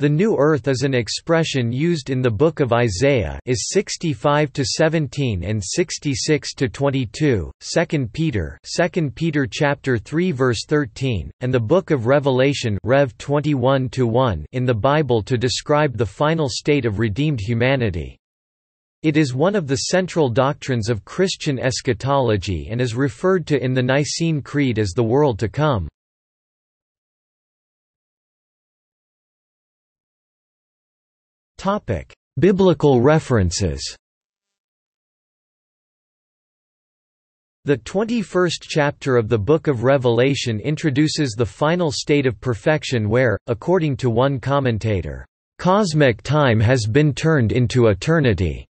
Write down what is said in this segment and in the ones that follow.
The New Earth is an expression used in the Book of Isaiah is 65 to 17 and 66 to 22, 2 Peter, 2 Peter chapter 3 verse 13, and the Book of Revelation Rev 21 to 1 in the Bible to describe the final state of redeemed humanity. It is one of the central doctrines of Christian eschatology and is referred to in the Nicene Creed as the world to come. Topic: Biblical references. The 21st chapter of the Book of Revelation introduces the final state of perfection where, according to one commentator, "...cosmic time has been turned into eternity."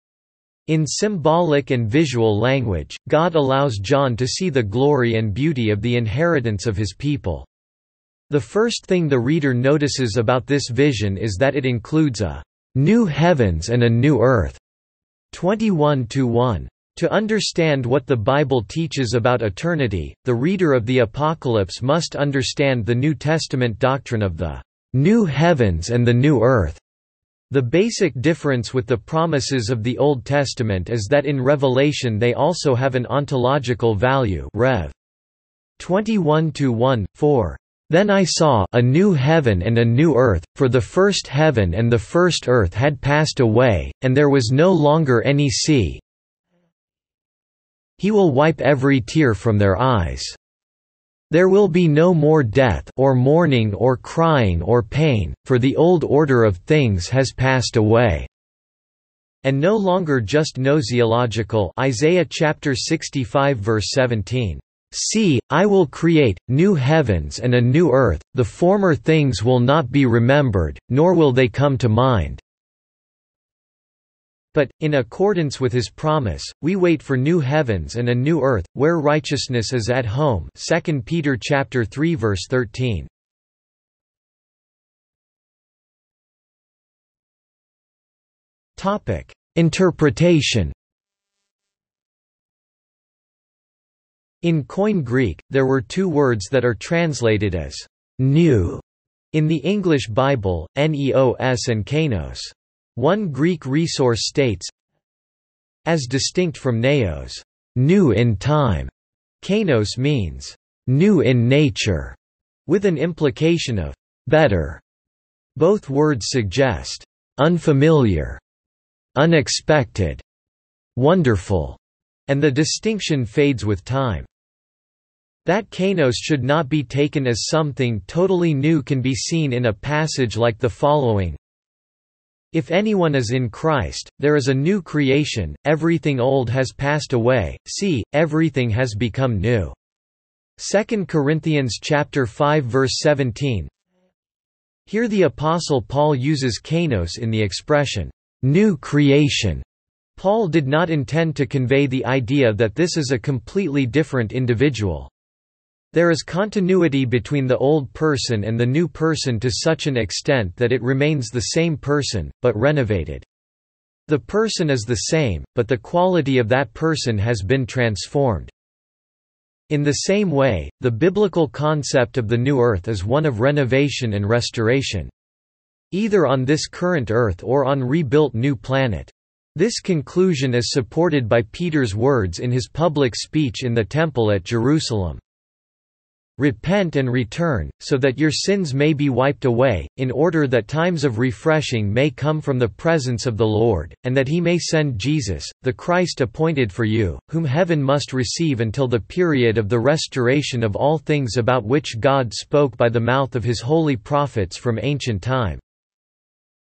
In symbolic and visual language, God allows John to see the glory and beauty of the inheritance of his people. The first thing the reader notices about this vision is that it includes a New Heavens and a New Earth. 21 1. To understand what the Bible teaches about eternity, the reader of the Apocalypse must understand the New Testament doctrine of the new heavens and the new earth. The basic difference with the promises of the Old Testament is that in Revelation they also have an ontological value Rev. 21 1, 4. Then I saw a new heaven and a new earth, for the first heaven and the first earth had passed away, and there was no longer any sea. He will wipe every tear from their eyes. There will be no more death or mourning or crying or pain, for the old order of things has passed away. And no longer just gnoseological Isaiah chapter 65 verse 17. See, I will create, new heavens and a new earth, the former things will not be remembered, nor will they come to mind. But, in accordance with his promise, we wait for new heavens and a new earth, where righteousness is at home 2 Peter chapter 3 verse 13. Interpretation In Koine Greek, there were two words that are translated as new in the English Bible, neos and kainos. One Greek resource states, as distinct from neos, new in time. Kainos means new in nature, with an implication of better. Both words suggest unfamiliar, unexpected, wonderful, and the distinction fades with time. That kainos should not be taken as something totally new can be seen in a passage like the following If anyone is in Christ, there is a new creation, everything old has passed away, see, everything has become new. 2 Corinthians chapter 5 verse 17 Here the Apostle Paul uses kainos in the expression, new creation, Paul did not intend to convey the idea that this is a completely different individual. There is continuity between the old person and the new person to such an extent that it remains the same person, but renovated. The person is the same, but the quality of that person has been transformed. In the same way, the biblical concept of the new earth is one of renovation and restoration. Either on this current earth or on rebuilt new planet. This conclusion is supported by Peter's words in his public speech in the Temple at Jerusalem. Repent and return, so that your sins may be wiped away, in order that times of refreshing may come from the presence of the Lord, and that he may send Jesus, the Christ appointed for you, whom heaven must receive until the period of the restoration of all things about which God spoke by the mouth of his holy prophets from ancient time.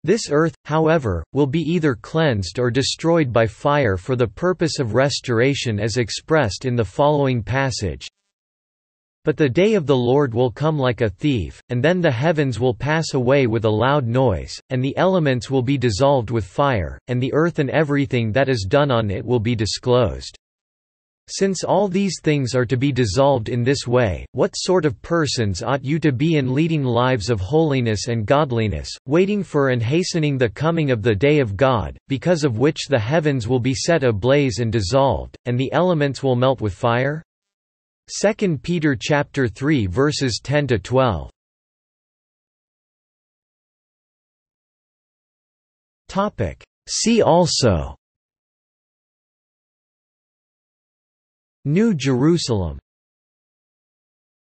This earth, however, will be either cleansed or destroyed by fire for the purpose of restoration as expressed in the following passage. But the day of the Lord will come like a thief, and then the heavens will pass away with a loud noise, and the elements will be dissolved with fire, and the earth and everything that is done on it will be disclosed. Since all these things are to be dissolved in this way, what sort of persons ought you to be in leading lives of holiness and godliness, waiting for and hastening the coming of the day of God, because of which the heavens will be set ablaze and dissolved, and the elements will melt with fire? 2 Peter chapter 3 verses 10 to 12. Topic: See also New Jerusalem